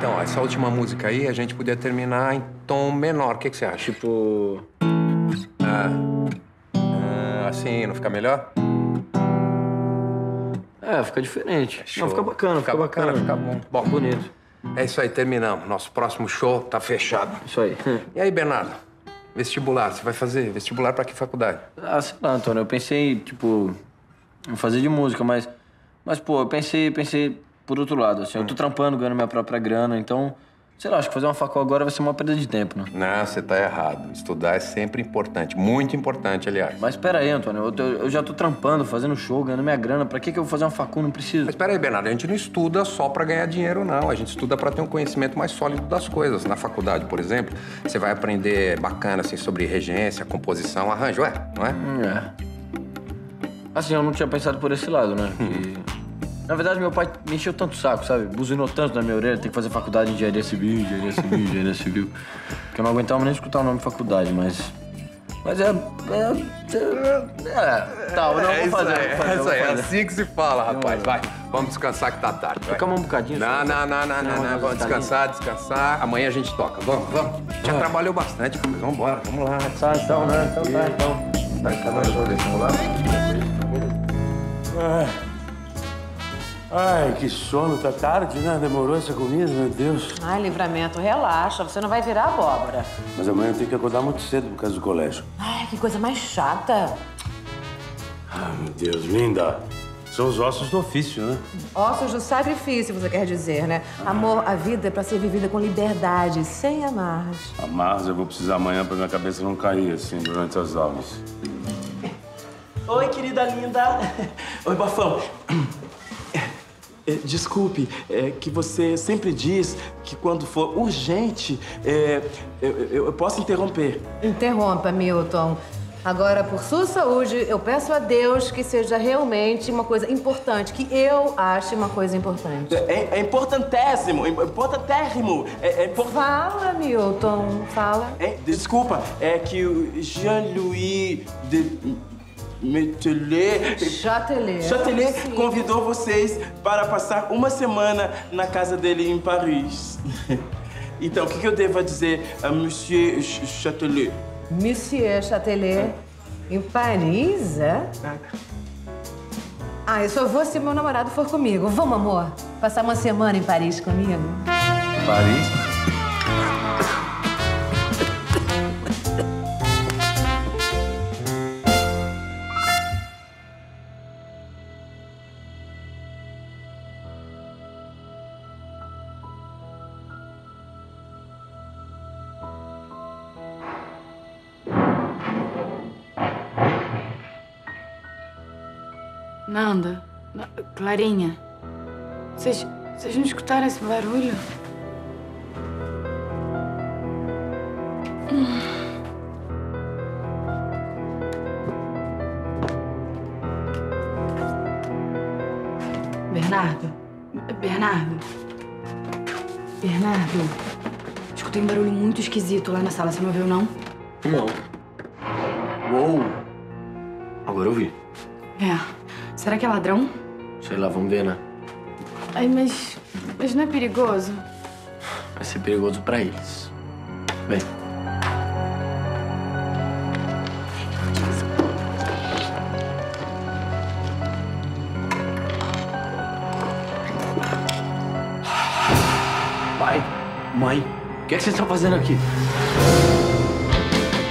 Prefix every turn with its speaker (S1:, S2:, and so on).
S1: Então, essa última música aí, a gente podia terminar em tom menor. O que, que você acha?
S2: Tipo.
S1: Ah, ah, assim, não fica melhor?
S2: É, fica diferente.
S1: Show.
S2: Não, fica bacana, fica, bacana.
S1: fica bom. Bom,
S2: bonito.
S1: É isso aí, terminamos. Nosso próximo show tá fechado.
S2: Isso aí.
S1: E aí, Bernardo? Vestibular, você vai fazer vestibular pra que faculdade?
S2: Ah, sei lá, Antônio. Eu pensei, tipo, em fazer de música, mas. Mas, pô, eu pensei, pensei por outro lado, assim. Eu tô trampando, ganhando minha própria grana, então. Sei lá, acho que fazer uma facul agora vai ser uma perda de tempo, né?
S1: Não, você tá errado. Estudar é sempre importante. Muito importante, aliás.
S2: Mas pera aí, Antônio. Eu, tô- eu já tô trampando, fazendo show, ganhando minha grana. Pra que, que eu vou fazer uma facul? Não preciso.
S1: Mas peraí, Bernardo, a gente não estuda só pra ganhar dinheiro, não. A gente estuda pra ter um conhecimento mais sólido das coisas. Na faculdade, por exemplo, você vai aprender bacana, assim, sobre regência, composição, arranjo, é? Não é?
S2: Hum, É. Assim, eu não tinha pensado por esse lado, né? Que- Na verdade, meu pai me encheu tanto o saco, sabe? Buzinou tanto na minha orelha, tem que fazer faculdade de engenharia civil, engenharia civil, engenharia civil. Que eu não aguentava nem escutar o nome faculdade, mas. Mas é. É. é, é tá, não vou fazer.
S1: aí,
S2: vou fazer,
S1: é
S2: vou
S1: isso aí. É
S2: fazer.
S1: assim que se fala, rapaz. Vai, vamos descansar que tá tarde. vai.
S2: Calma um bocadinho.
S1: Não, não, não, não, não, não. Vamos descansar, descansar. Amanhã a gente toca. Vamos, vamos. Já trabalhou bastante, pô. Vamos embora, vamos lá.
S2: Tá, então, né? Então tá, então.
S1: Tá, tá bom, vamos lá.
S3: Ai, que sono, tá tarde, né? Demorou essa comida, meu Deus.
S4: Ai, livramento, relaxa, você não vai virar abóbora.
S3: Mas amanhã eu tenho que acordar muito cedo por causa do colégio.
S4: Ai, que coisa mais chata.
S3: Ah, meu Deus, linda. São os ossos do ofício, né?
S4: Ossos do sacrifício, você quer dizer, né? Amor, a vida é pra ser vivida com liberdade, sem amarras.
S3: Amarras eu vou precisar amanhã pra minha cabeça não cair, assim, durante as aulas.
S5: Oi, querida linda. Oi, bafão. É, Desculpe, é que você sempre diz que quando for urgente, é, eu, eu- posso interromper.
S4: Interrompa, Milton. Agora, por sua saúde, eu peço a Deus que seja realmente uma coisa importante, que eu ache uma coisa importante.
S5: É, é importantésimo, é importantérrimo. É, é impor-
S4: Fala, Milton, fala.
S5: é, desculpa, é que o Jean-Louis de Metelet...
S4: Chatelet.
S5: Chatelet
S4: Sim.
S5: convidou vocês para passar uma semana na casa dele em Paris. Então, o que que eu devo dizer a Monsieur Ch- Chatelet?
S4: Monsieur Chatelet, em Paris, é? Ah, eu só vou se meu namorado for comigo. Vamos, amor? Passar uma semana em Paris comigo?
S1: Paris.
S6: Nanda, Na- Clarinha, vocês, vocês não escutaram esse barulho? Bernardo, Bernardo, Bernardo, escutei um barulho muito esquisito lá na sala, você não ouviu não?
S2: Não. Uou! Agora eu vi.
S6: É. Será que é ladrão?
S2: Sei lá, vamos ver, né?
S6: Ai, mas. Mas não é perigoso?
S2: Vai ser perigoso pra eles. Bem. Pai, mãe, o que, é que vocês estão fazendo aqui?